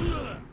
Ugh!